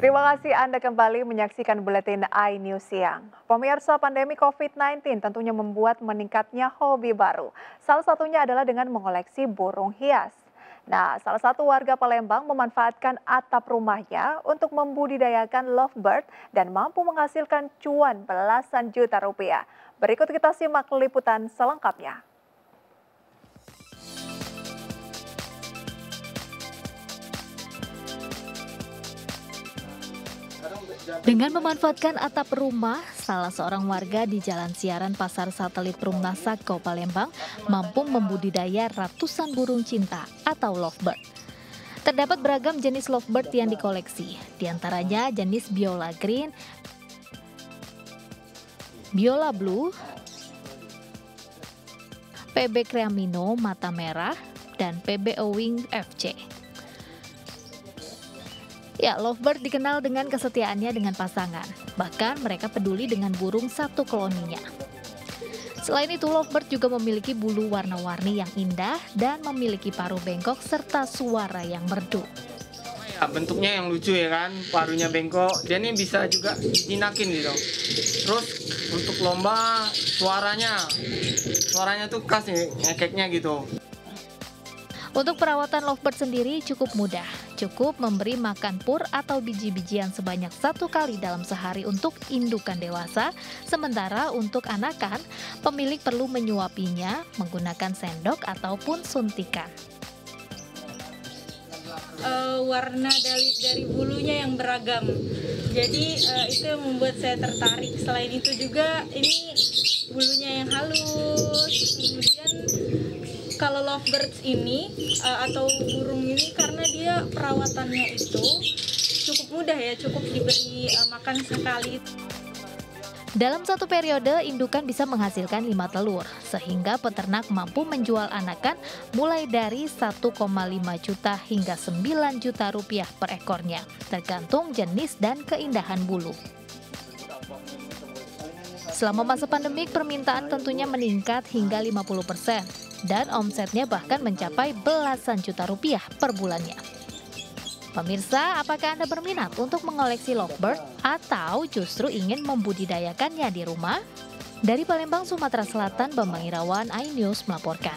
Terima kasih Anda kembali menyaksikan Buletin iNews Siang. Pemirsa pandemi COVID-19 tentunya membuat meningkatnya hobi baru. Salah satunya adalah dengan mengoleksi burung hias. Nah, salah satu warga Palembang memanfaatkan atap rumahnya untuk membudidayakan lovebird dan mampu menghasilkan cuan belasan juta rupiah. Berikut kita simak liputan selengkapnya. Dengan memanfaatkan atap rumah, salah seorang warga di Jalan Siaran Pasar Satelit Rumah Sako Palembang mampu membudidaya ratusan burung cinta atau lovebird. Terdapat beragam jenis lovebird yang dikoleksi, di antaranya jenis Biola Green, Biola Blue, PB Creamino Mata Merah, dan PB Owing FC. Ya, lovebird dikenal dengan kesetiaannya dengan pasangan. Bahkan mereka peduli dengan burung satu koloninya. Selain itu, lovebird juga memiliki bulu warna-warni yang indah dan memiliki paruh bengkok serta suara yang merdu. Ya, bentuknya yang lucu ya kan, paruhnya bengkok. Dia ini bisa juga dijinakin gitu. Terus untuk lomba suaranya, suaranya tuh khas nih, ngekeknya gitu. Untuk perawatan lovebird sendiri cukup mudah. Cukup memberi makan pur atau biji-bijian sebanyak satu kali dalam sehari untuk indukan dewasa. Sementara untuk anakan, pemilik perlu menyuapinya menggunakan sendok ataupun suntikan. Uh, warna dari dari bulunya yang beragam. Jadi uh, itu yang membuat saya tertarik. Selain itu juga ini bulunya yang halus, kemudian kalau lovebirds ini uh, atau burung ini karena dia perawatannya itu cukup mudah ya, cukup diberi uh, makan sekali. Dalam satu periode, indukan bisa menghasilkan lima telur, sehingga peternak mampu menjual anakan mulai dari 1,5 juta hingga 9 juta rupiah per ekornya, tergantung jenis dan keindahan bulu. Selama masa pandemik, permintaan tentunya meningkat hingga 50 persen, dan omsetnya bahkan mencapai belasan juta rupiah per bulannya. Pemirsa, apakah Anda berminat untuk mengoleksi lovebird atau justru ingin membudidayakannya di rumah? Dari Palembang, Sumatera Selatan, Bambang Irawan, iNews melaporkan.